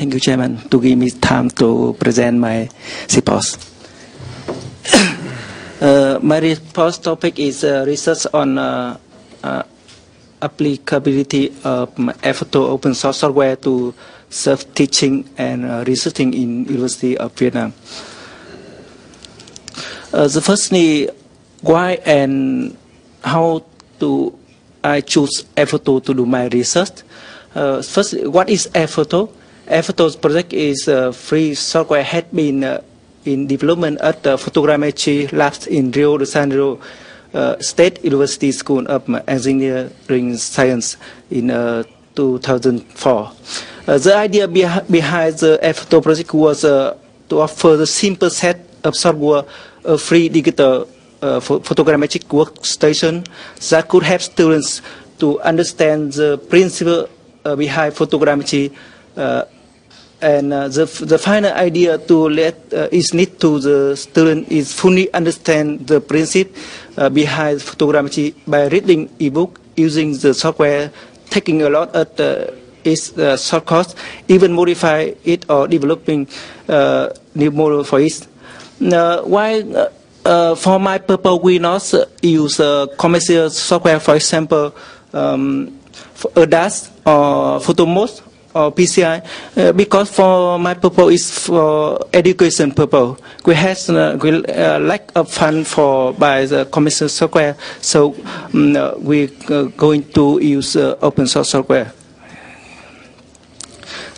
Thank you, Chairman, to give me time to present my CPOS. uh, my response topic is uh, research on uh, uh applicability of E-Foto open source software to self-teaching and uh, researching in University of Vietnam. Uh, the first is why and how do I choose E-Foto to do my research? first, what is E-Foto? E-Foto's project is a free software had been uh, in development at the photogrammetry labs in Rio de Janeiro uh, State University School of Engineering Science in 2004. Uh, the idea beh behind the E-Foto project was uh, to offer the simple set of software, a free digital uh, photogrammetric workstation that could help students to understand the principle behind photogrammetry and uh, the, the final idea to let uh, is need to the student is fully understand the principle uh, behind photogrammetry by reading ebook using the software taking a lot of the its uh, short course, even modify it or developing uh, new model for it. Uh, while uh, for my purpose, we not use commercial software, for example, um, for ERDAS or PhotoMod or PCI uh, because for my purpose is for education purpose. We have uh, uh, lack of fund for by the commercial software, so um, uh, we uh, going to use uh, open source software.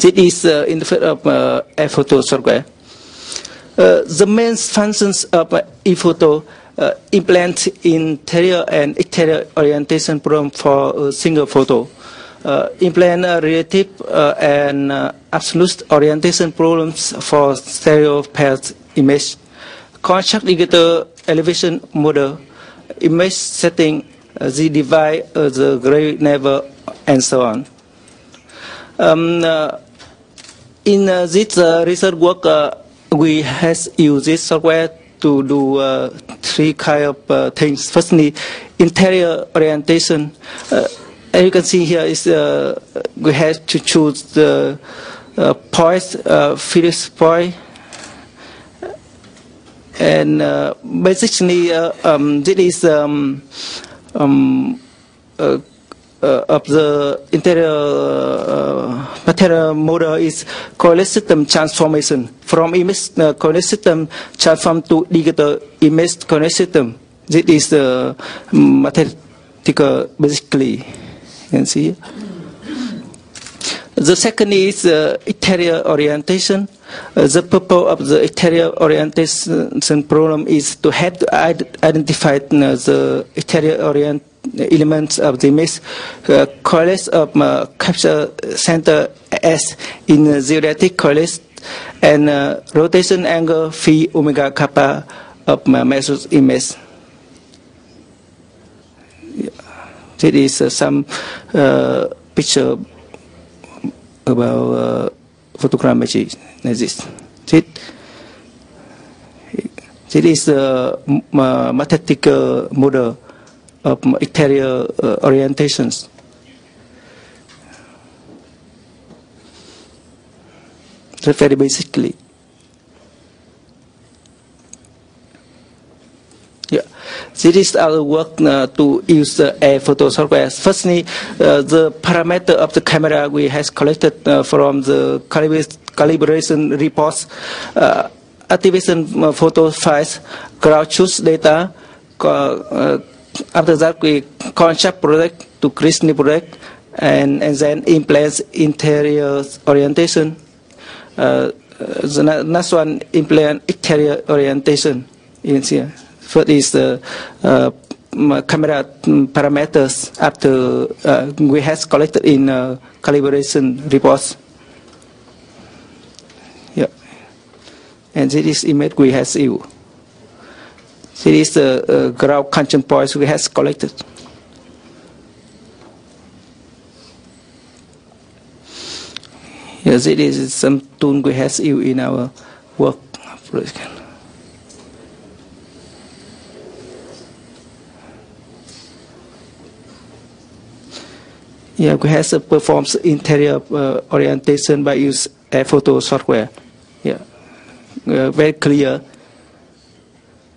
This is uh, in the of uh, E-Foto software. the main functions of E-Foto uh, implement interior and exterior orientation program for a single photo uh, implement uh, relative uh, and uh, absolute orientation problems for stereo pairs image, construct digital elevation model, image setting, uh, the divide, uh, the gray neighbor, and so on. Um, in this research work, we has used this software to do three kind of things. Firstly, interior orientation as you can see here is uh, we have to choose the uh, point, uh, Phillips point, and uh, basically uh, um, this is um, um, uh, uh, of the interior material model is coordinate system transformation. From image uh, coordinate system transform to digital image coordinate system. This is the mathematical basically you can see. The second is uh, interior orientation. Uh, the purpose of the interior orientation problem is to help identify uh, the interior orient elements of the image, uh, correlates of uh, capture center S in uh, zerotic correlates and uh, rotation angle phi omega kappa of my measured image. This is uh, some uh, picture about uh, photogrammetry. This, this, this is the mathematical model of interior orientations. Very basically. This is our work uh, to use the photo software. Firstly, uh, the parameter of the camera we has collected uh, from the calibration reports, uh, activation uh, photo files, ground truth data. Uh, after that, we construct project to create new project, and, and then implement interior orientation. the next one implement exterior orientation in here. First is the uh, camera parameters after uh, we have collected in uh, calibration reports. Yeah. And this is image we have used. This is the uh, ground condition points we have collected. Yes, it is some tool we have used in our work. Yeah, we has uh, performs interior uh, orientation by use E-Foto software. Yeah, uh, very clear.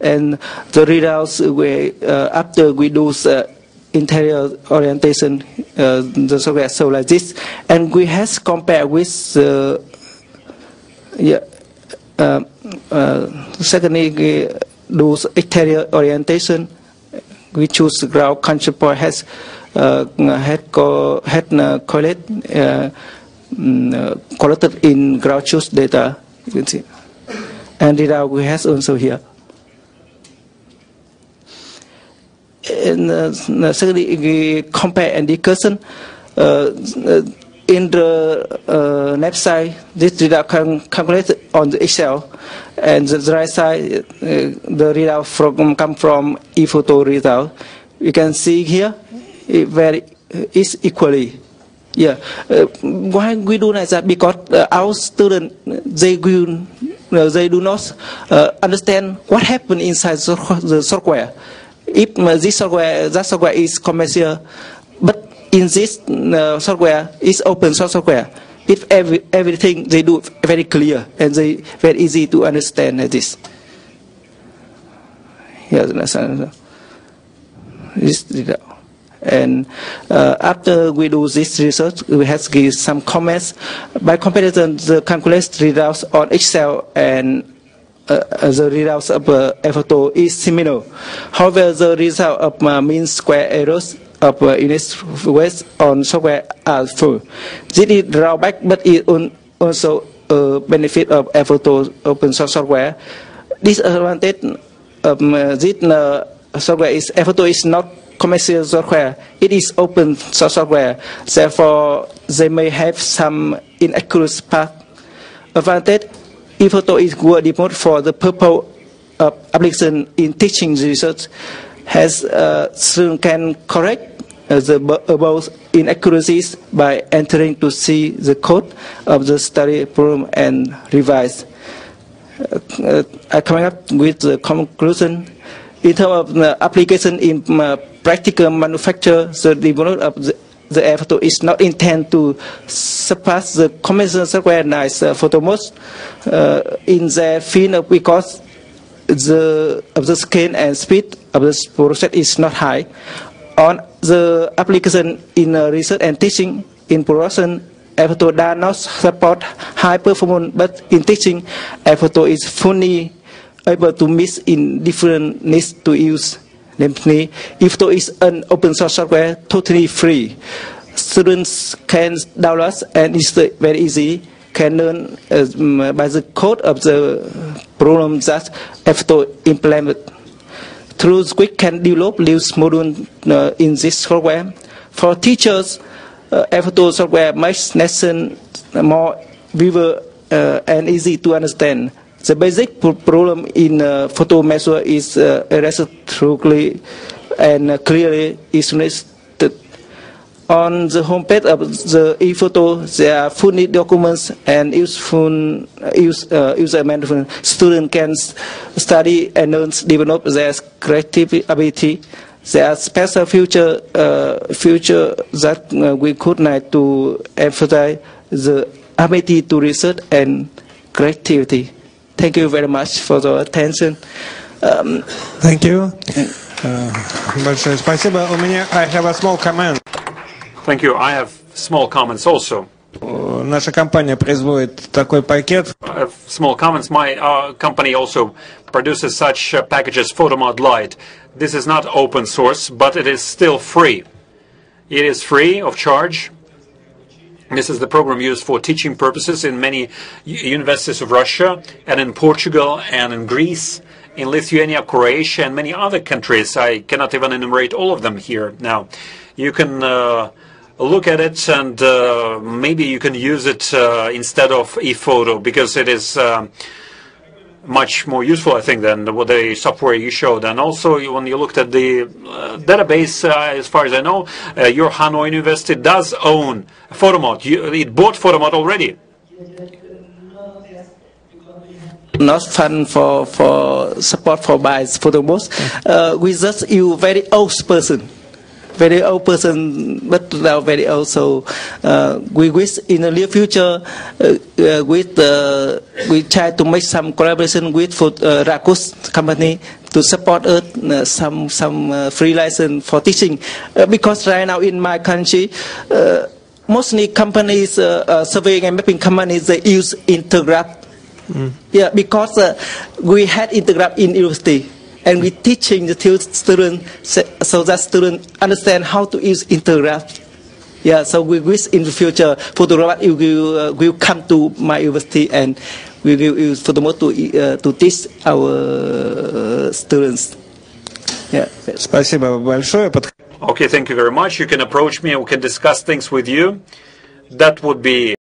And the results we uh, after we do uh, interior orientation, uh, the software so like this, and we has compared with yeah. Uh, secondly, we do exterior orientation. We choose ground control point has had co had collect, collected in ground data. You can see, and data we has also here. And uh, secondly, we compare and discussion. In the uh, left side, this data can calculated on the Excel, and the right side, uh, the result from come from E-Foto result. You can see here, very is equally. Yeah, uh, why we do like that? Because uh, our students they will uh, they do not uh, understand what happened inside the software. If uh, this software that software is commercial, but in this uh, software is open source software. If every, everything they do very clear and they very easy to understand this. Yes, this and uh, after we do this research, we have give some comments. By comparison, the calculated results on Excel and uh, the results of uh, photo is similar. However, the result of uh, mean square errors of uh, unit weights on software are full. This is drawback, but it also a benefit of photo open source software. Disadvantage of uh, this uh, software is photo is not commercial software. It is open source software. Therefore, they may have some inaccurate part. Advantage, E-Foto is good default for the purpose of application in teaching research. Has uh, student can correct uh, the above inaccuracies by entering to see the code of the study problem and revise. Uh, uh, coming up with the conclusion in terms of the application in uh, practical manufacture, the development of the, the photo is not intended to surpass the commercial nice uh, photo most uh, in their field because the of the scale and speed of the process is not high. On the application in uh, research and teaching in production, photo does not support high performance, but in teaching, photo is fully able to mix in different needs to use. Namely, E-Foto is an open source software totally free. Students can download and it's very easy. Can learn uh, by the code of the program that photo implement. Through Quick can develop new module uh, in this software. For teachers, uh, photo software makes lesson more vivid uh, and easy to understand. The basic problem in uh, photo measure is uh, truly and uh, clearly illustrated. On the homepage of the E-Foto, there are fully documents and useful uh, use, uh, user management. Students can study and learn, develop their creative ability. There are special future uh, future that uh, we could like to emphasize the ability to research and creativity. Thank you very much for the attention. Um, Thank you. Uh, большое спасибо. У меня I have a small comment. Thank you. I have small comments also. Uh, Наша компания производит такой пакет. I have small comments. My uh, company also produces such uh, packages, Photomod Lite. This is not open source, but it is still free. It is free of charge. This is the program used for teaching purposes in many universities of Russia and in Portugal and in Greece, in Lithuania, Croatia, and many other countries. I cannot even enumerate all of them here now. You can uh, look at it and uh, maybe you can use it uh, instead of E-Foto because it is um, much more useful, I think, than what the software you showed. And also, when you looked at the uh, database, uh, as far as I know, uh, your Hanoi University does own Photomod. You, it bought Photomod already. Not fun for for support for by Photomod. Uh, we just you very old person. Very old person, but now very old. So uh, we wish in the near future, uh, uh, with uh, we try to make some collaboration with for, uh, Racurs company to support us uh, some some uh, free license for teaching. Uh, because right now in my country. Uh, Mostly companies, surveying and mapping companies, they use Intergraph. Yeah, because uh, we had Intergraph in university and we teaching the tu- student so so that students understand how to use Intergraph. Yeah, so we wish in the future Photorobat will, will, uh, will come to my university and we will use Photomo to, uh, to teach our uh, students. Yeah. Спасибо большое. Под- Okay, thank you very much. You can approach me and we can discuss things with you. That would be